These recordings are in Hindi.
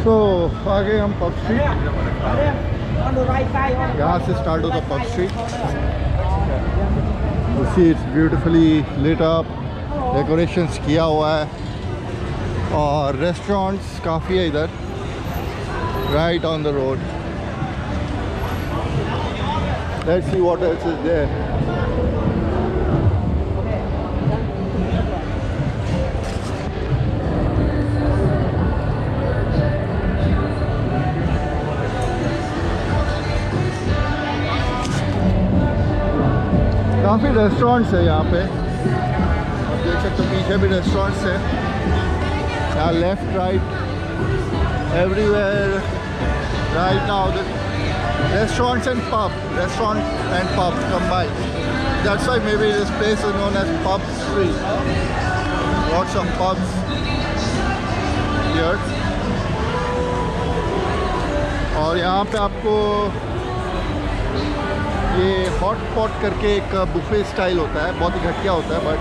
सो so, आगे हम पब स्ट्रीट यहाँ से स्टार्ट होता pub street it's beautifully lit up decorations किया हुआ है। और रेस्टोरेंट्स काफ़ी है इधर। Right on the road let's see what else is there काफ़ी रेस्टोरेंट्स है यहाँ पे। आप देख सकते हो, पीछे भी रेस्टोरेंट्स है। यहाँ left right everywhere right now restaurants and pub restaurant and pub combined. That's why maybe this place is known as pub street. Lots of pubs here. और यहाँ पे आपको ये हॉट पॉट करके एक बुफे स्टाइल होता है, बहुत ही घटिया होता है बट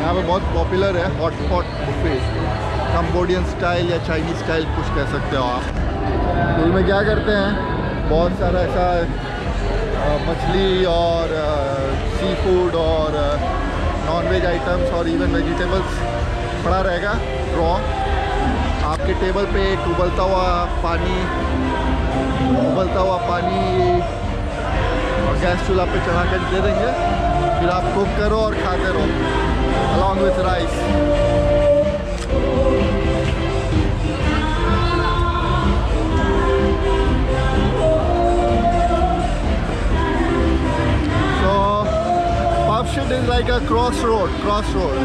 यहाँ पे बहुत पॉपुलर है hot pot buffet Cambodian style या चाइनीज़ स्टाइल कुछ कह सकते हो आप। स्कूल में क्या करते हैं? बहुत सारा ऐसा मछली और सी फ़ूड और नॉन वेज आइटम्स और इवन वेजिटेबल्स पड़ा रहेगा रॉ आपके टेबल पे एक उबलता हुआ पानी, उबलता हुआ पानी और गैस चूल्हा पे चढ़ा कर दे देंगे फिर आप कुक करो और खाते रहो along with rice pub street is cross road crossroad, crossroad.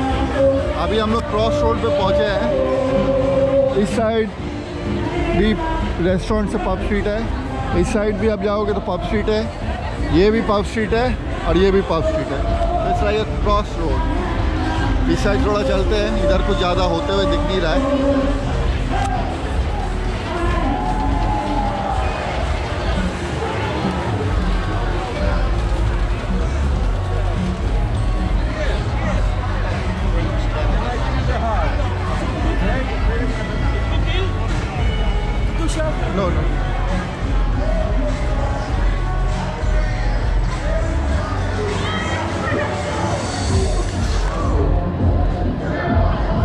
अभी हम लोग क्रॉस रोड पे पहुँचे हैं। इस साइड भी रेस्टोरेंट से पब स्ट्रीट है। इस साइड भी आप जाओगे तो पब स्ट्रीट है। ये भी पब स्ट्रीट है और ये भी पब स्ट्रीट है। इट्स लाइक क्रॉस रोड इस साइड थोड़ा चलते हैं इधर कुछ ज़्यादा होते हुए दिख नहीं रहा है। No, no.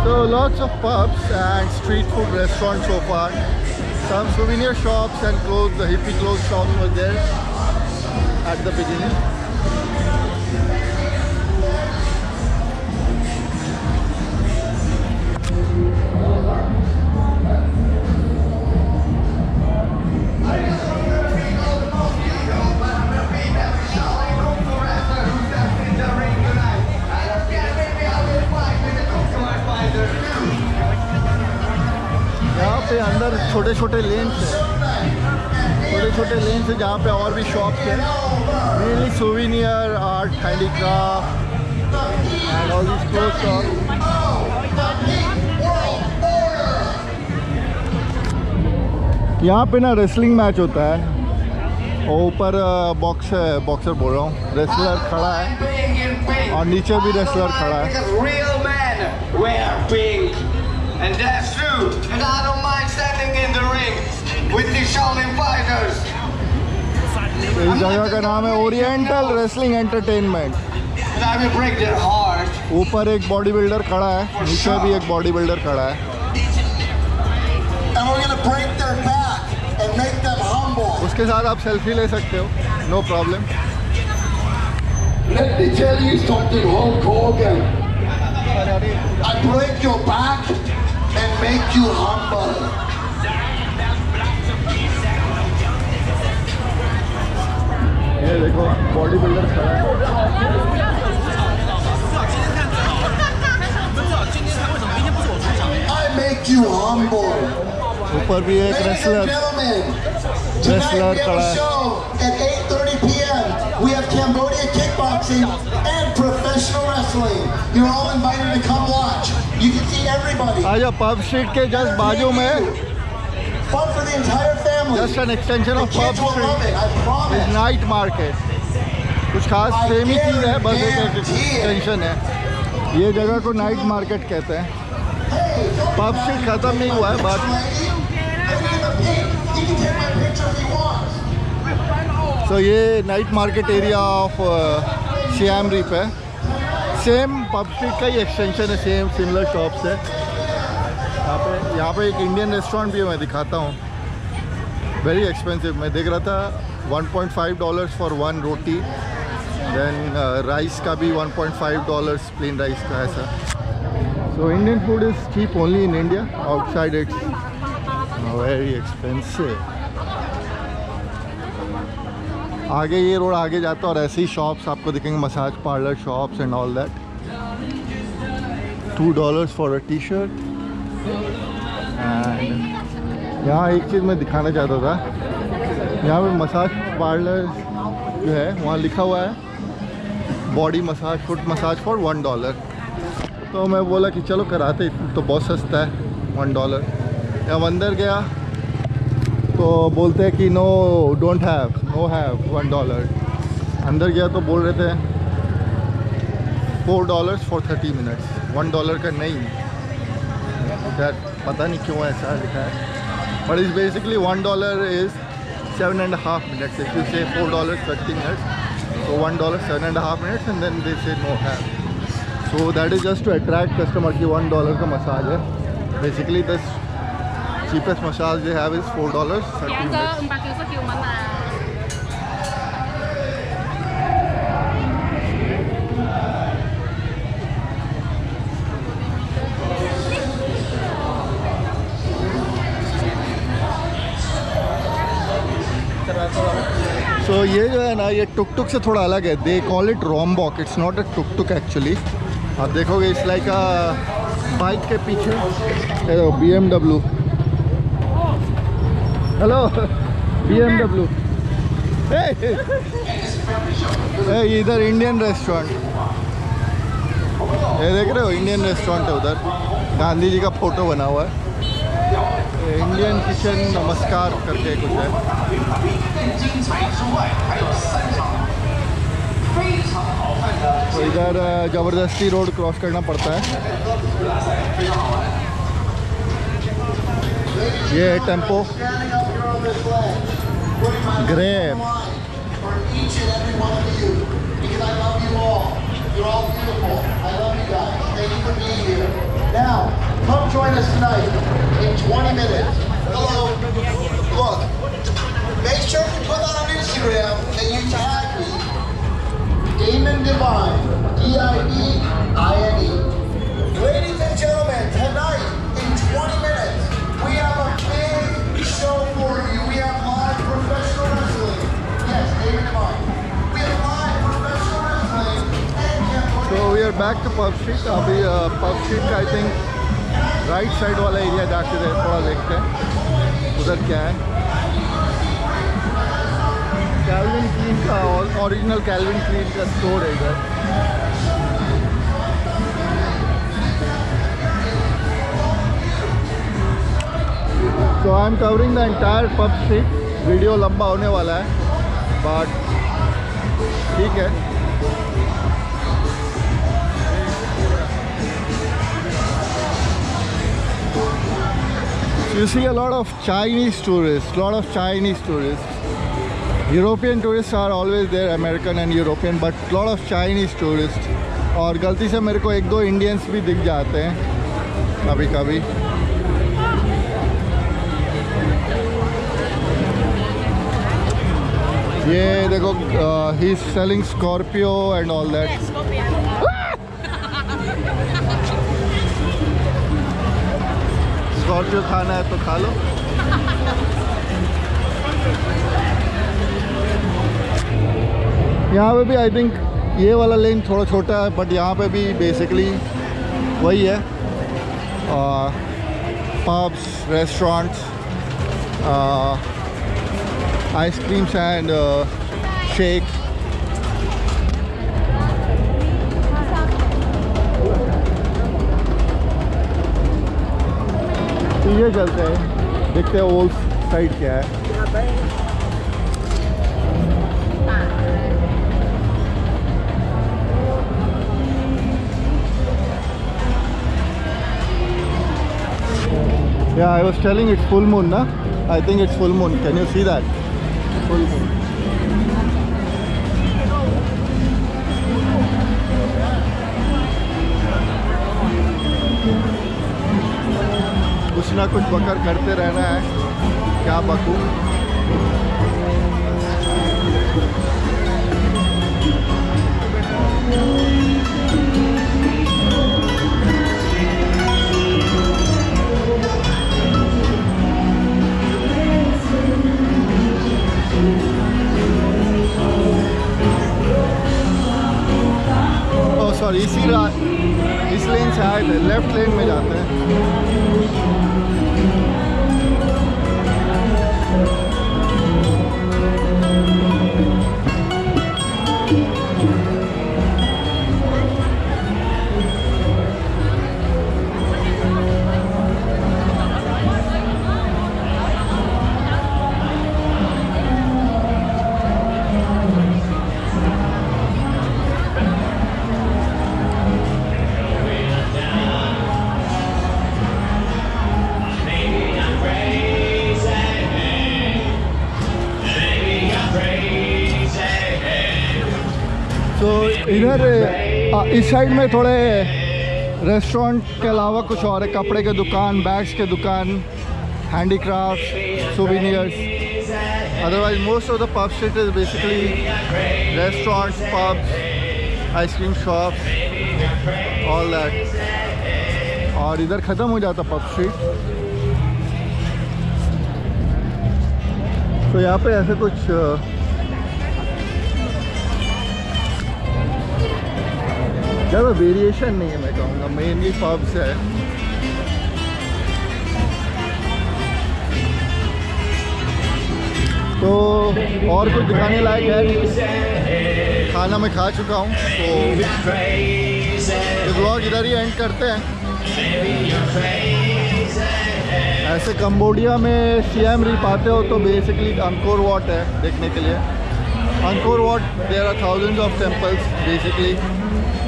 So lots of pubs and street food restaurants so far. Some souvenir shops and clothes, the hippie clothes shops were there at the beginning. छोटे छोटे लेन्स हैं। छोटे छोटे लेन्स हैं जहाँ पे और भी शॉप्स हैं। Mainly souvenir art handicraft and यहाँ पे ना रेसलिंग मैच होता है। और ऊपर बॉक्स बॉक्सर बोल रहा हूँ। रेसलर खड़ा है। और नीचे भी रेसलर खड़ा है। इस जगह का नाम है ओरिएंटल रेसलिंग एंटरटेनमेंट ऊपर एक बॉडी बिल्डर खड़ा है नीचे भी एक बॉडी बिल्डर खड़ा है. उसके साथ आप सेल्फी ले सकते हो नो प्रॉब्लम ये देखो बॉडी बिल्डर खड़ा है I make you humble. ऊपर भी एक Ladies and wrestler gentlemen, Wrestler tonight we have खड़ा a है। show at 8.30 p.m. We have Cambodia kickboxing and professional wrestling. You're all invited to come watch. You can see everybody. आज पब स्ट्रीट के जस्ट बाजू में Fun for the entire family. Just an extension of pub street night market कुछ खास सेम ही चीज़ है बस एक एक्सटेंशन है। ये जगह को नाइट मार्केट कहते हैं। पब स्ट्रीट ख़त्म नहीं हुआ है wants. सो ये night market area of Siem Reap है। सेम पब स्ट्रीट का ही एक्सटेंशन है सेम सिमिलर शॉप्स है। यहाँ पे यहाँ पे एक इंडियन रेस्टोरेंट भी है मैं दिखाता हूँ। वेरी एक्सपेंसिव मैं देख रहा था 1.5 dollars for one roti then rice का भी 1.5 डॉलर्स प्लेन राइस का ऐसा। So Indian food is cheap only in India outside it's very expensive आगे ये रोड आगे जाता है और ऐसे ही शॉप्स आपको दिखेंगे massage parlour shops and all that two dollars for a T shirt and यहाँ एक चीज़ मैं दिखाना चाहता था। यहाँ पे मसाज पार्लर जो है, वहाँ लिखा हुआ है body massage foot massage for one dollar तो मैं बोला कि चलो कराते तो बहुत सस्ता है वन डॉलर जब अंदर गया तो बोलते हैं कि no don't have no have one dollar अंदर गया तो बोल रहे थे four dollars for thirty minutes one dollar का नहीं पता नहीं क्यों ऐसा लिखा है। but it's basically one dollar is seven and a half minutes. If you say four dollars 30 minutes. So one dollar seven and a half minutes and then they say no have so that is just to attract customer ki one dollar ka massage hai basically the cheapest massage they have is four dollars 30 minutes. So so, ये जो है ना ये टुक टुक से थोड़ा अलग है. They call it रोमबॉक it's not a tuk tuk actually आप देखोगे इस लाइक अ बाइक के पीछे. B M W hello B M W इधर इंडियन रेस्टोरेंट ये देख रहे हो इंडियन रेस्टोरेंट है उधर. गांधी जी का फ़ोटो बना हुआ है. इंडियन किचन नमस्कार करके कुछ है तो इधर ज़बरदस्ती रोड क्रॉस करना पड़ता है ये है tempo all. You're all beautiful. I love you guys. Thank you for being here. Now, come join us tonight in 20 minutes. Hello. Look, make sure you put that on Instagram and you tag me. Damon Divine. D-I-E-I-N-E. Ladies and gentlemen, tonight back to pub street अभी पब स्ट्रीट का आई थिंक राइट साइड वाला एरिया जाके थोड़ा देखते हैं। उधर क्या है? कैलविन क्लीन का ओरिजिनल कैलविन क्लीन का स्टोर है इधर। So I am covering the entire pub street video लंबा होने वाला है बट ठीक है। You see a lot of Chinese tourists, lot of Chinese tourists. European tourists are always there, American and European, but lot of Chinese tourists. और गलती से मेरे को एक दो इंडियंस भी दिख जाते हैं कभी कभी ये देखो he is selling scorpio and all that scorpio खाना है तो खा लो। यहाँ पे भी आई थिंक ये वाला लेन थोड़ा छोटा है बट यहाँ पे भी बेसिकली वही है। Pubs restaurants ice creams and shake तो ये चलते हैं देखते हैं ओल्ड साइड क्या है Yeah, I was telling it's full moon, na? I think it's full moon. Can you see that? ना कुछ बकर करते रहना है। क्या बकूँ? सॉरी इसी रा इस लेन से आए थे लेफ़्ट लेन में जाते हैं। तो इधर इस साइड में थोड़े रेस्टोरेंट के अलावा कुछ और है। कपड़े के दुकान बैग्स के दुकान handicraft souvenirs otherwise most of the pub street is basically restaurants pubs ice cream shops all that और इधर ख़त्म हो जाता पब स्ट्रीट तो यहाँ पे ऐसे कुछ ज़्यादा वेरिएशन नहीं है मैं कहूँगा मेनली पब्स है। तो और कुछ दिखाने लायक है। खाना मैं खा चुका हूँ तो ब्लॉग इधर ही एंड करते हैं। ऐसे कंबोडिया में सीएम री पाते हो तो बेसिकली अंकोर वॉट है देखने के लिए। Angkor Wat there are thousands of temples basically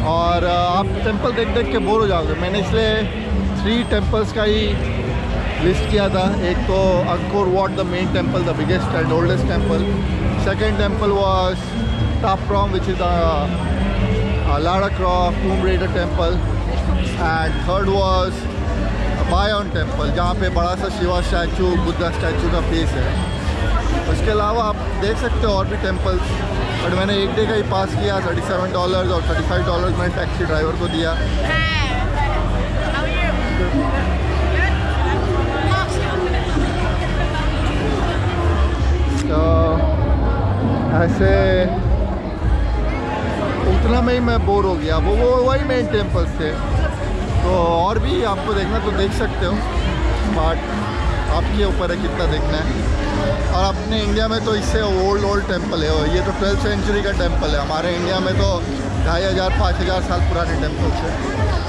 और आप टेंपल देख देख के बोर हो जाओगे। मैंने इसलिए थ्री टेंपल्स का ही लिस्ट किया था। एक तो Angkor Wat the main temple the biggest and oldest temple second temple was Ta Prohm which is Lara Croft Tomb Raider temple and third was Bayon temple जहाँ पे बड़ा सा शिवा स्टैचू बुद्धा स्टैचू का फेस है। उसके अलावा आप देख सकते हो और भी टेम्पल्स बट मैंने एक डे का ही पास किया थर्टी सेवन डॉलर और थर्टी फाइव डॉलर मैंने टैक्सी ड्राइवर को दिया? तो ऐसे उतना में ही मैं बोर हो गया। वो वो, वही मेन टेम्पल्स थे। तो और भी आपको देखना तो देख सकते हो। बट आपके ऊपर है कितना देखना है। और अपने इंडिया में तो इससे ओल्ड ओल्ड टेंपल है। ये तो ट्वेल्थ सेंचुरी का टेंपल है। हमारे इंडिया में तो ढाई हज़ार, पाँच हज़ार साल पुराने टेम्पल्स है